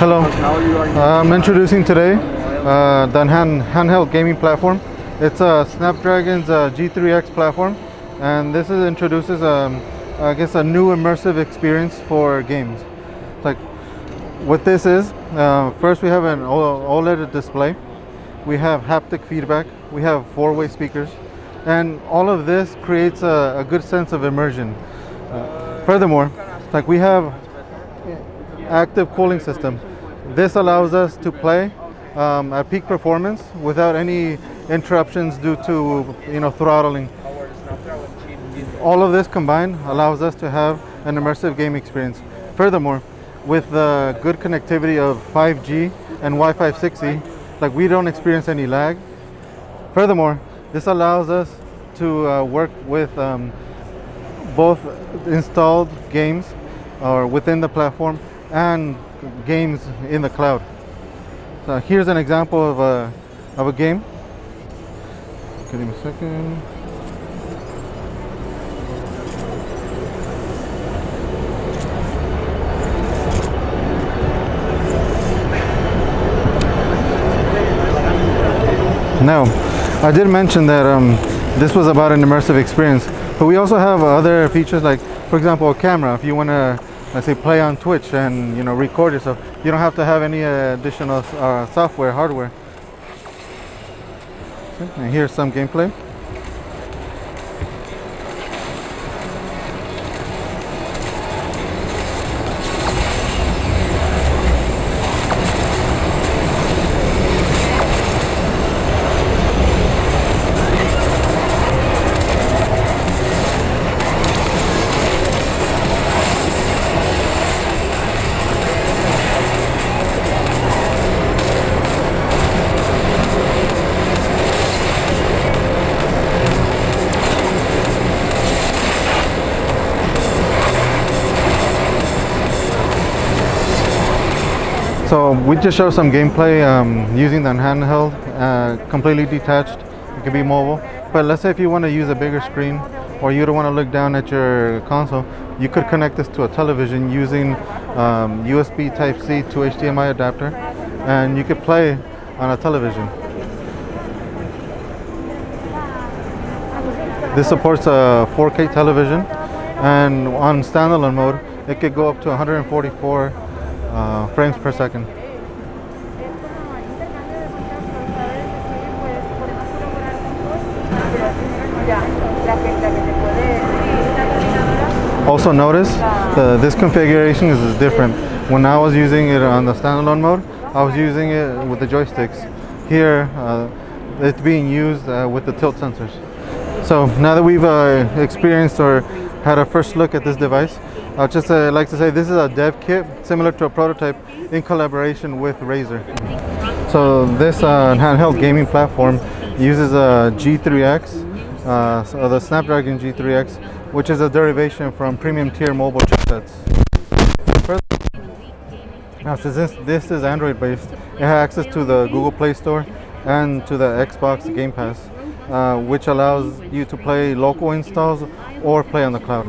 Hello. I'm introducing today uh, the hand, handheld gaming platform. It's a Snapdragon's uh, G3X platform, and this is, introduces, um, I guess, a new immersive experience for games. Like, what this is, uh, first we have an OLED display, we have haptic feedback, we have four-way speakers, and all of this creates a, a good sense of immersion. Uh, furthermore, like we have active cooling system. This allows us to play um, at peak performance without any interruptions due to you know throttling. All of this combined allows us to have an immersive game experience. Furthermore, with the good connectivity of 5G and Wi-Fi 6E, like we don't experience any lag. Furthermore, this allows us to uh, work with um, both installed games or within the platform and games in the cloud. So here's an example of a, of a game. Give me a second. Now, I did mention that um, this was about an immersive experience, but we also have other features like, for example, a camera. If you want to let's say play on Twitch and you know record yourself. You don't have to have any additional uh, software, hardware. And here's some gameplay. So we just show some gameplay um, using the handheld, uh, completely detached. It can be mobile. But let's say if you want to use a bigger screen or you don't want to look down at your console, you could connect this to a television using um, USB Type-C to HDMI adapter and you could play on a television. This supports a 4K television and on standalone mode it could go up to 144 uh, frames per second. Also notice uh, this configuration is different. When I was using it on the standalone mode, I was using it with the joysticks. Here, uh, it's being used uh, with the tilt sensors. So now that we've uh, experienced or had a first look at this device, I'd just uh, like to say this is a dev kit similar to a prototype in collaboration with Razer. So this uh, handheld gaming platform uses a G3X, uh, so the Snapdragon G3X, which is a derivation from premium tier mobile chipsets. Now since this, this is Android based, it has access to the Google Play Store and to the Xbox Game Pass, uh, which allows you to play local installs or play on the cloud.